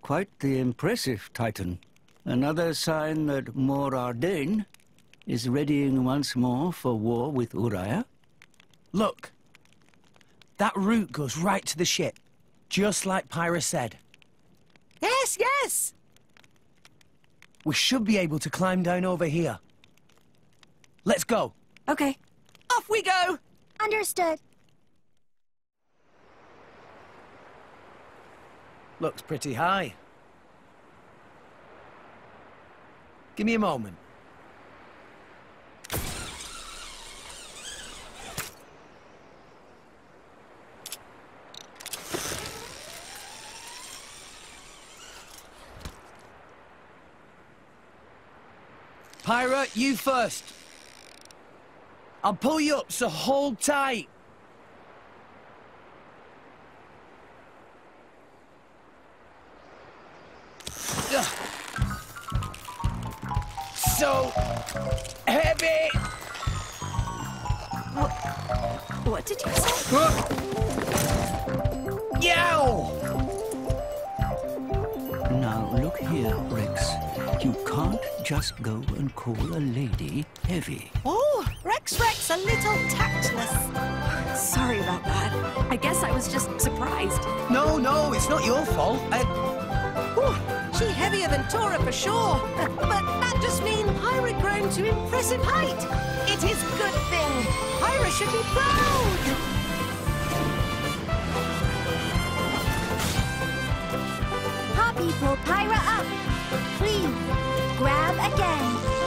Quite the impressive Titan. Another sign that Mor Ardain is readying once more for war with Uraya. Look. That route goes right to the ship, just like Pyra said. Yes, yes. We should be able to climb down over here. Let's go. Okay. Off we go. Understood. Looks pretty high. Give me a moment. Pyra, you first. I'll pull you up, so hold tight. So heavy. What did you say? Yow! Now, look here, Rex. You can't just go and call a lady heavy. Oh, Rex Rex, a little tactless. Sorry about that. I guess I was just surprised. No, no, it's not your fault. I... Ooh, she heavier than Tora for sure. <laughs> But that just means Pyra grown to impressive height. It is good thing. Pyra should be proud. Pull Pyra up. Please, grab again.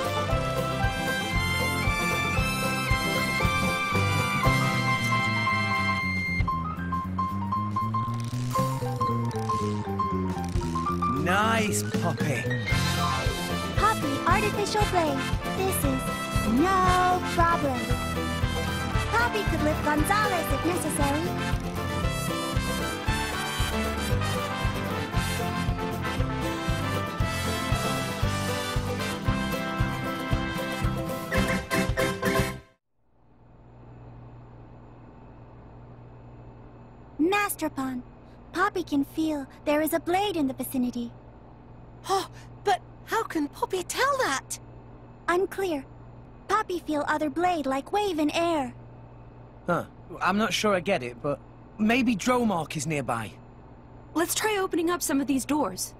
Nice, Poppi. Poppi, artificial blade. This is no problem. Poppi could lift Gonzalez if necessary. Master Pawn, Poppi can feel there is a blade in the vicinity. Oh, but how can Poppi tell that? Unclear. Poppi feel other blade like wave in air. Huh. I'm not sure I get it, but maybe Dromarch is nearby. Let's try opening up some of these doors.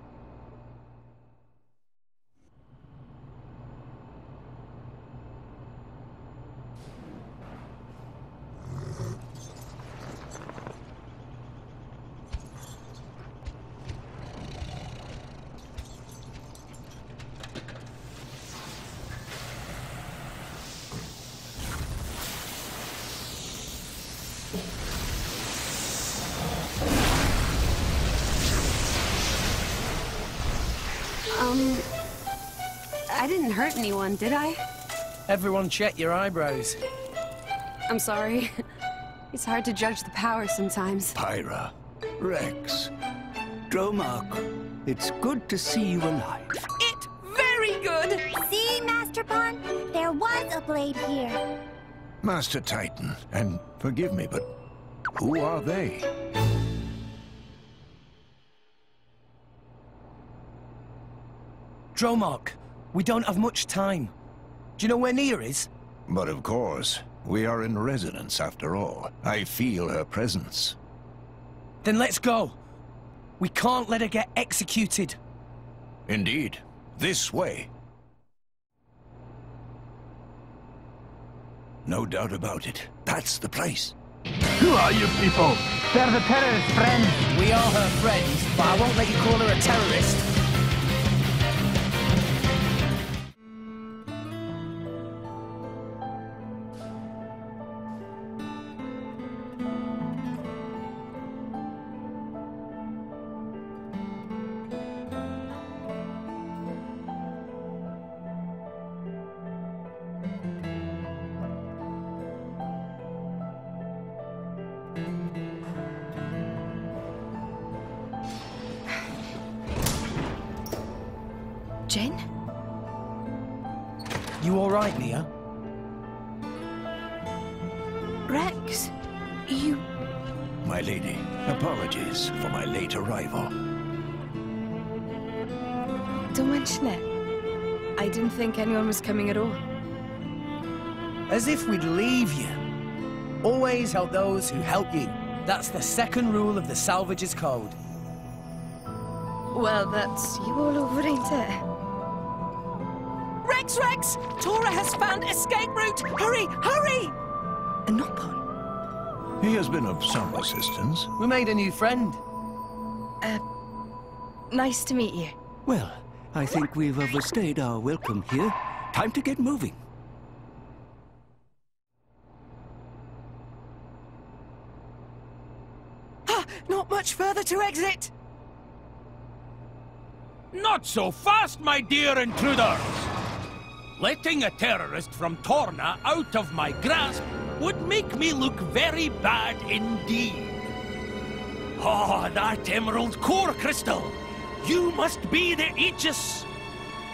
Anyone, did I? Everyone check your eyebrows. I'm sorry. <laughs> It's hard to judge the power sometimes. Pyra, Rex, Dromarch, it's good to see you alive. It very good! See, Masterpon? There was a blade here. Master Titan, and forgive me, but who are they? Dromarch, we don't have much time. Do you know where Nia is? But of course, we are in residence after all. I feel her presence. Then let's go. We can't let her get executed. Indeed. This way. No doubt about it. That's the place. Who are you people? They're the terrorist friends. We are her friends, but I won't let you call her a terrorist. Right, Nia? Rex? You... My lady, apologies for my late arrival. Don't mention it. I didn't think anyone was coming at all. As if we'd leave you. Always help those who help you. That's the second rule of the Salvage's Code. Well, that's you all over, ain't it? Rex, Rex! Tora has found escape route! Hurry, hurry! A Nopon? He has been of some assistance. We made a new friend. Uh, nice to meet you. Well, I think we've overstayed our welcome here. Time to get moving. Ah, not much further to exit! Not so fast, my dear intruders! Letting a terrorist from Torna out of my grasp would make me look very bad indeed. Oh, that emerald core crystal! You must be the Aegis!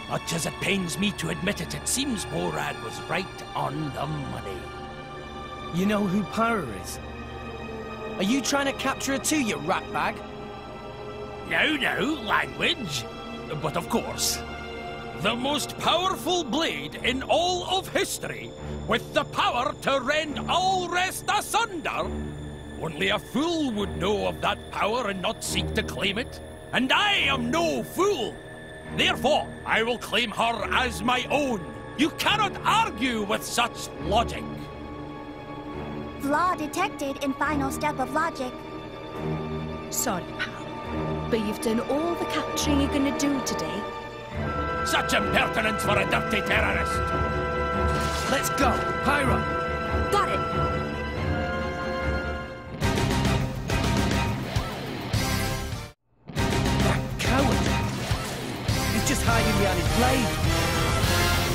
Much as it pains me to admit it, it seems Morag was right on the money. You know who Pyra is? Are you trying to capture her too, you ratbag? No, no, language. But of course, the most powerful blade in all of history, with the power to rend all rest asunder. Only a fool would know of that power and not seek to claim it. And I am no fool. Therefore, I will claim her as my own. You cannot argue with such logic. Flaw detected in final step of logic. Sorry, pal. But you've done all the capturing you're gonna do today. Such impertinence for a dirty terrorist. Let's go. Pyra. Got it. That Coward. He's just hiding behind his blade.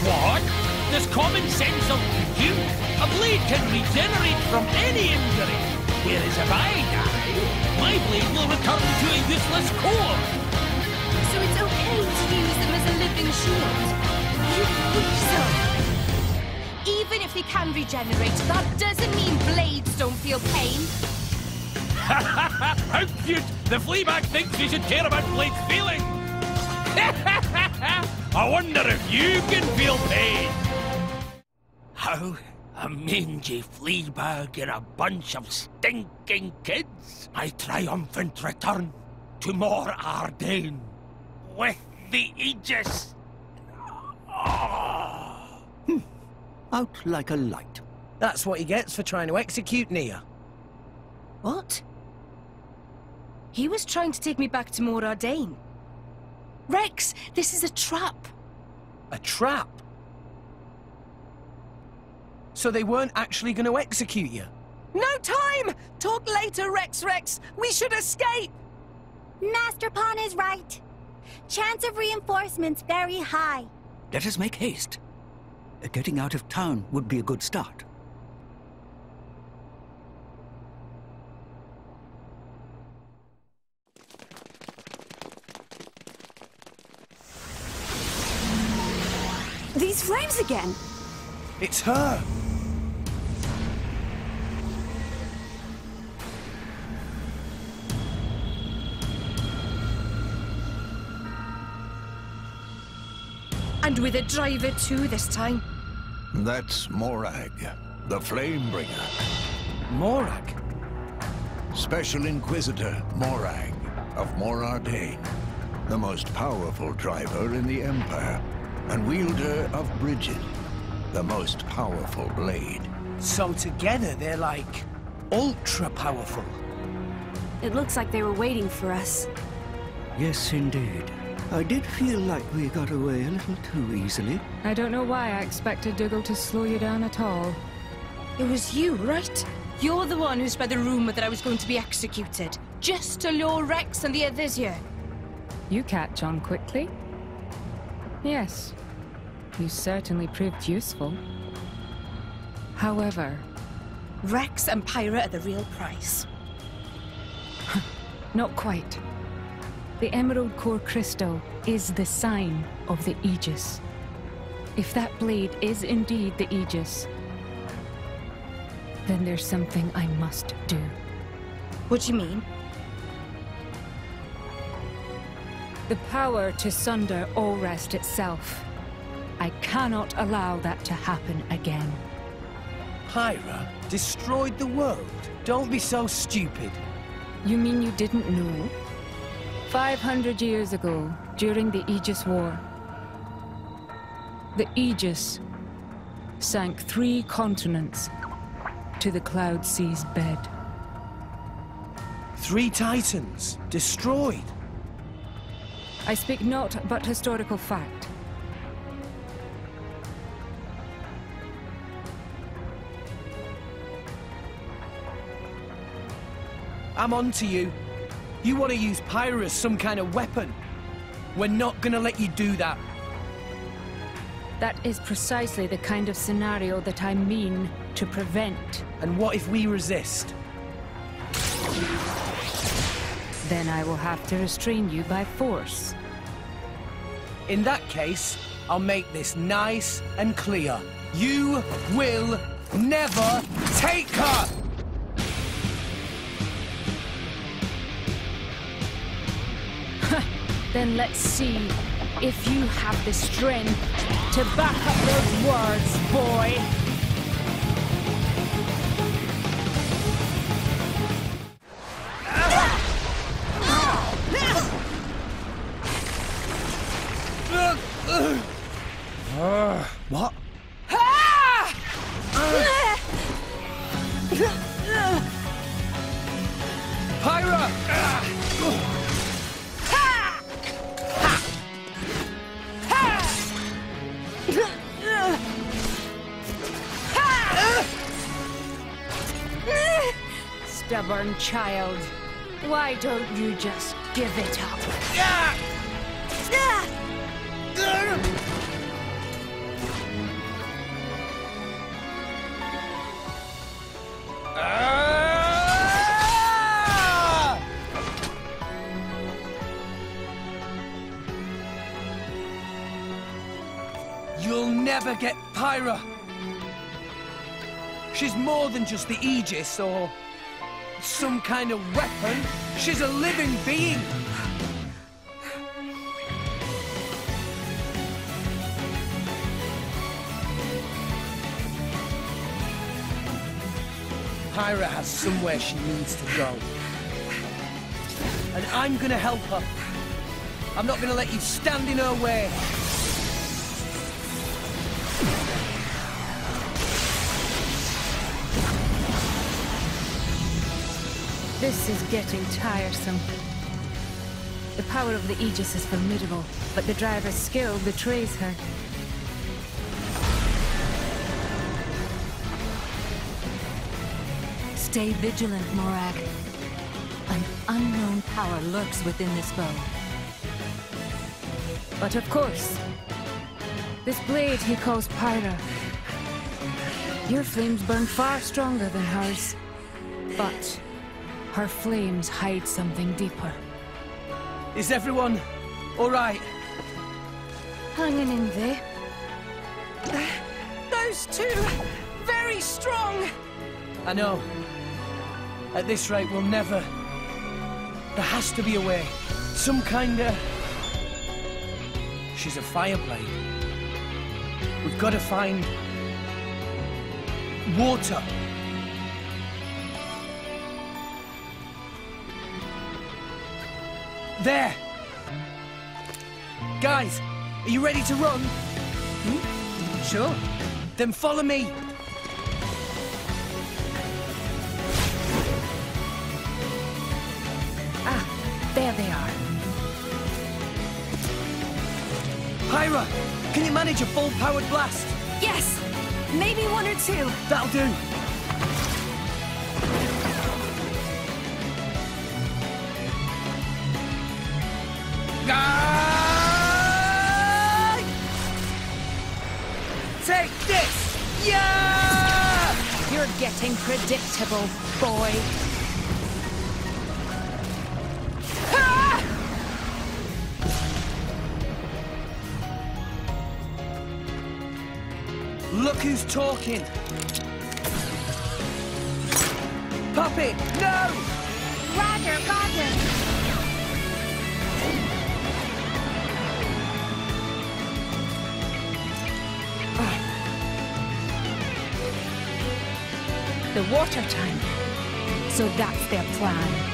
What? Does common sense of you? A blade can regenerate from any injury. Whereas if I die, my blade will return to a useless core. So it's okay to use them as a living shield? You so? Even if they can regenerate, that doesn't mean blades don't feel pain. <laughs> How cute! The Fleabag thinks we should care about Blade's feelings! <laughs> I wonder if you can feel pain! How a mangy Fleabag and a bunch of stinking kids! My triumphant return to Mor Ardain with the Aegis! Hmm. Out like a light. That's what he gets for trying to execute Nia. What? He was trying to take me back to Mor Ardain. Rex, this is a trap. A trap? So they weren't actually going to execute you? No time! Talk later, Rex Rex. We should escape. Masterpon is right. Chance of reinforcements very high. Let us make haste. Getting out of town would be a good start. These flames again! It's her! And with a driver too this time. That's Morag, the Flamebringer. Morag? Special Inquisitor Morag of Mor Ardain. The most powerful driver in the Empire. And wielder of Brighid, the most powerful blade. So together they're like... ultra powerful. It looks like they were waiting for us. Yes, indeed. I did feel like we got away a little too easily. I don't know why I expected Dughall to slow you down at all. It was you, right? You're the one who spread the rumor that I was going to be executed. Just to lure Rex and the others here. You catch on quickly. Yes, you certainly proved useful. However, Rex and Pyra are the real price. <laughs> not quite. The Emerald Core Crystal is the sign of the Aegis. If that blade is indeed the Aegis, then there's something I must do. What do you mean? The power to sunder Alrest itself. I cannot allow that to happen again. Pyra destroyed the world. Don't be so stupid. You mean you didn't know? 500 years ago, during the Aegis War, the Aegis sank three continents to the Cloud Sea's bed. Three titans destroyed. I speak not but historical fact. I'm on to you. You want to use Pyra as some kind of weapon. We're not gonna let you do that. That is precisely the kind of scenario that I mean to prevent. And what if we resist? Then I will have to restrain you by force. In that case, I'll make this nice and clear. You will never take her! Then let's see if you have the strength to back up those words, boy. what? Pyra! stubborn child. Why don't you just give it up? You'll never get Pyra. She's more than just the Aegis or some kind of weapon. She's a living being. Pyra has somewhere she needs to go. And I'm gonna help her. I'm not gonna let you stand in her way. This is getting tiresome. The power of the Aegis is formidable, but the driver's skill betrays her. Stay vigilant, Morag. An unknown power lurks within this bow. But of course, this blade he calls Pyra. Your flames burn far stronger than hers. But her flames hide something deeper. Is everyone all right? Hanging in there. Those two, very strong. I know. At this rate, we'll never... There has to be a way. Some kind of... She's a fireblade. We've got to find... Water. There! Guys, are you ready to run? Hmm? Sure. Then follow me. Ah, there they are. Pyra, can you manage a full-powered blast? Yes! Maybe one or two. That'll do. Getting predictable, boy. Ah! Look who's talking. Poppi, no! Roger, roger. The water tank. So that's their plan.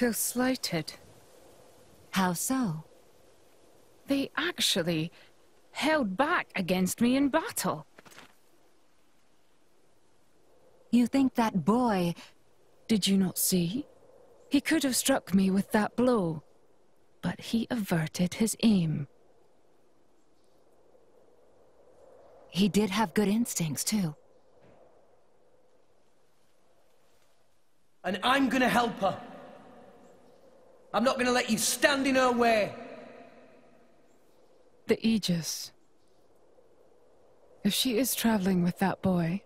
Feel slighted. How so? They actually held back against me in battle. You think that boy... Did you not see? He could have struck me with that blow, but he averted his aim. He did have good instincts, too. And I'm gonna help her. I'm not gonna let you stand in her way. The Aegis. If she is traveling with that boy,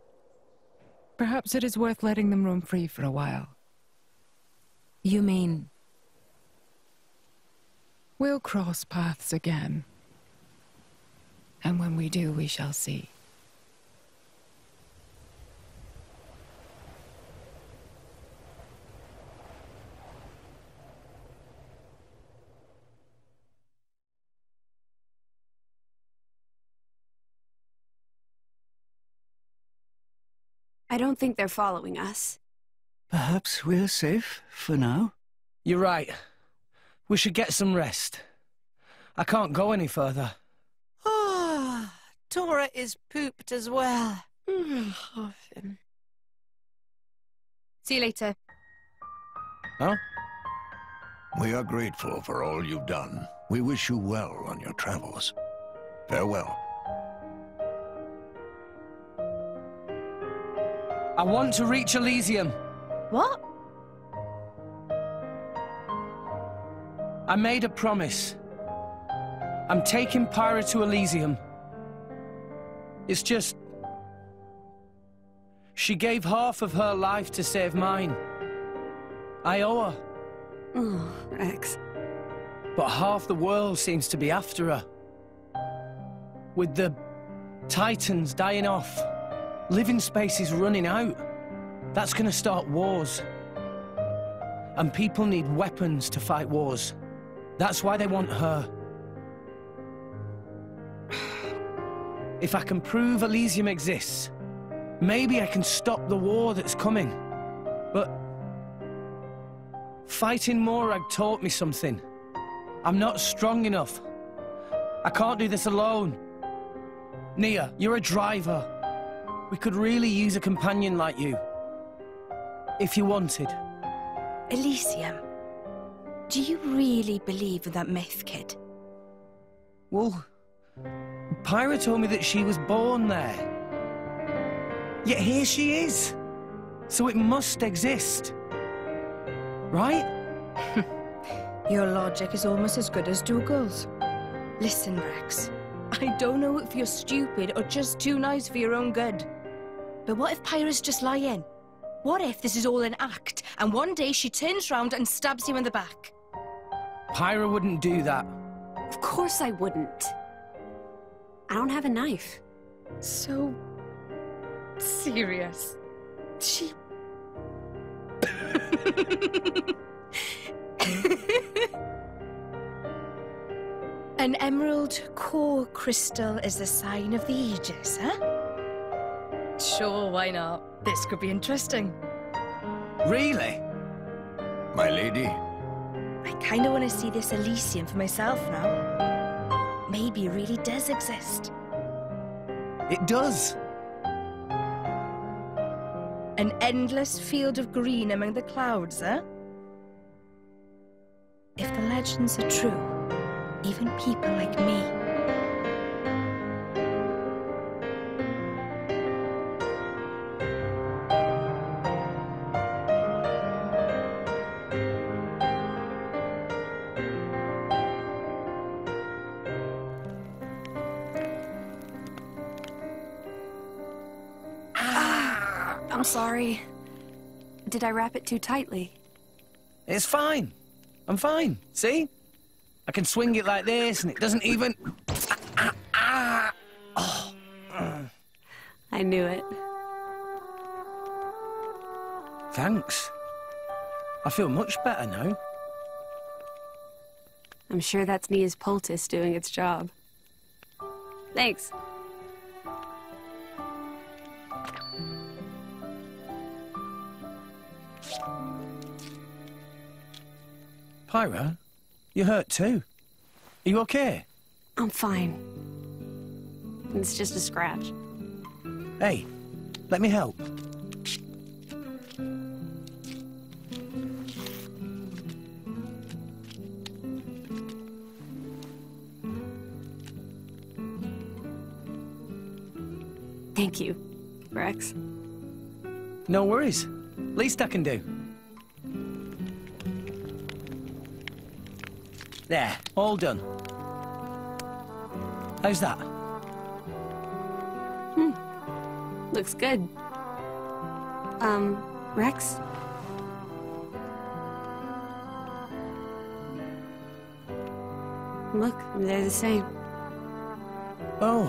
perhaps it is worth letting them roam free for a while. You mean... We'll cross paths again. And when we do, we shall see. I don't think they're following us. Perhaps we're safe for now? You're right. We should get some rest. I can't go any further. Ah, <sighs> Tora is pooped as well. <sighs> See you later. Huh? We are grateful for all you've done. We wish you well on your travels. Farewell. I want to reach Elysium. What? I made a promise. I'm taking Pyra to Elysium. It's just... She gave half of her life to save mine. I owe her. Oh, Rex. But half the world seems to be after her. With the Titans dying off, living space is running out. That's gonna start wars. And people need weapons to fight wars. That's why they want her. <sighs> If I can prove Elysium exists, maybe I can stop the war that's coming. But... Fighting Morag taught me something. I'm not strong enough. I can't do this alone. Nia, you're a driver. We could really use a companion like you. If you wanted. Elysium. Do you really believe in that myth, kid? Well, Pyra told me that she was born there. Yet here she is. So it must exist. Right? <laughs> Your logic is almost as good as Dughall's. Listen, Rex. I don't know if you're stupid or just too nice for your own good. But what if Pyra's just lying? What if this is all an act, and one day she turns round and stabs you in the back? Pyra wouldn't do that. Of course I wouldn't. I don't have a knife. So... serious. She... <laughs> An emerald core crystal is the sign of the Aegis, huh? Sure, why not? This could be interesting. Really? My lady? I kinda wanna see this Elysium for myself now. Maybe it really does exist. It does. An endless field of green among the clouds, eh? If the legends are true, even people like me. Sorry. Did I wrap it too tightly? It's fine. I'm fine. See? I can swing it like this and it doesn't even... I knew it. Thanks. I feel much better now. I'm sure that's Nia's poultice doing its job. Thanks. Pyra, you hurt too. Are you okay? I'm fine. It's just a scratch. Hey, let me help. Thank you, Rex. No worries. Least I can do. There, all done. How's that? Hmm. Looks good. Um, Rex? Look, they're the same. Oh.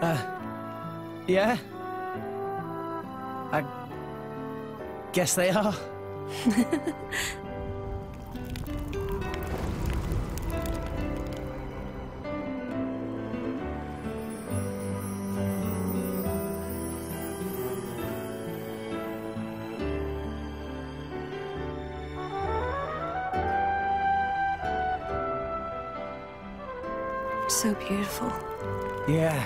Uh. Yeah? I Guess they are. so beautiful. Yeah.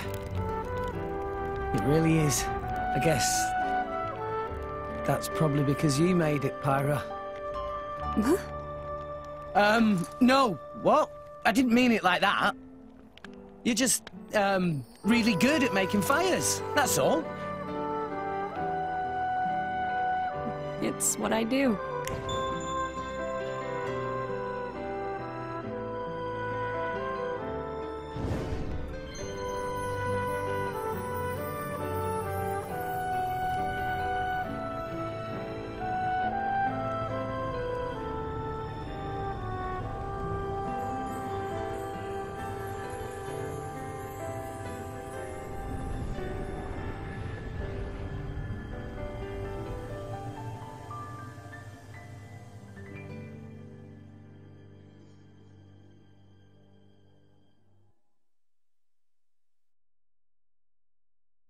It really is. I guess that's probably because you made it, Pyra. Huh? Um, no. What? I didn't mean it like that. You're just, um, really good at making fires. That's all. It's what I do.